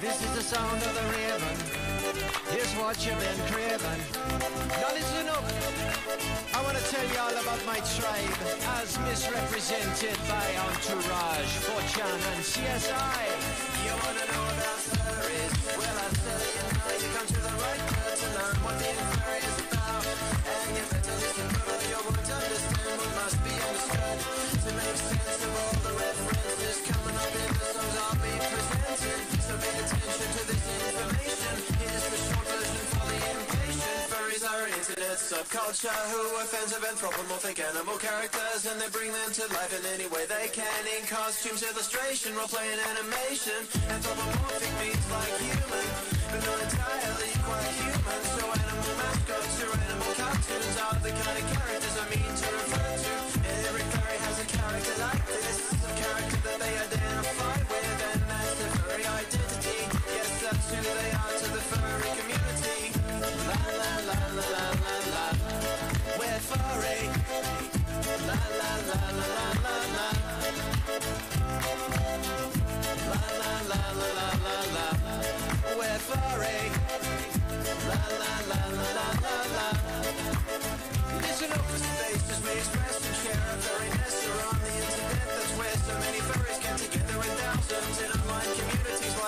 This is the sound of the raven. Here's what you've been craving. Now listen up. I want to tell you all about my tribe as misrepresented by Entourage, Fortune, and CSI. You want to know culture who are fans of anthropomorphic animal characters and they bring them to life in any way they can in costumes, illustration, role-playing, animation. Anthropomorphic means like human.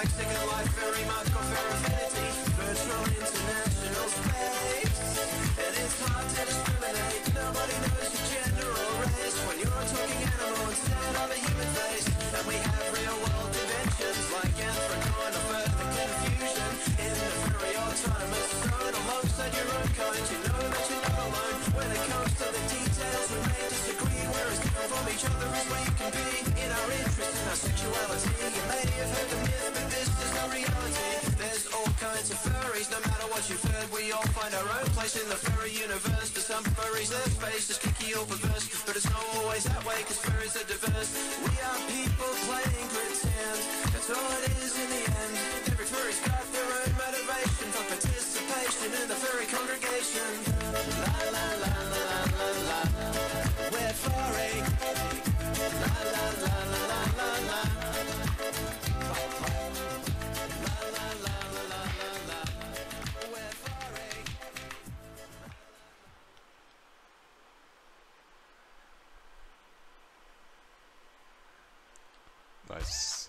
like second life, very much comparison. into furries No matter what you've heard We all find our own place in the furry universe. For some furries their face is kicky or perverse But it's not always that way Cause furries are diverse. We are people guys.